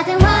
nothing wrong.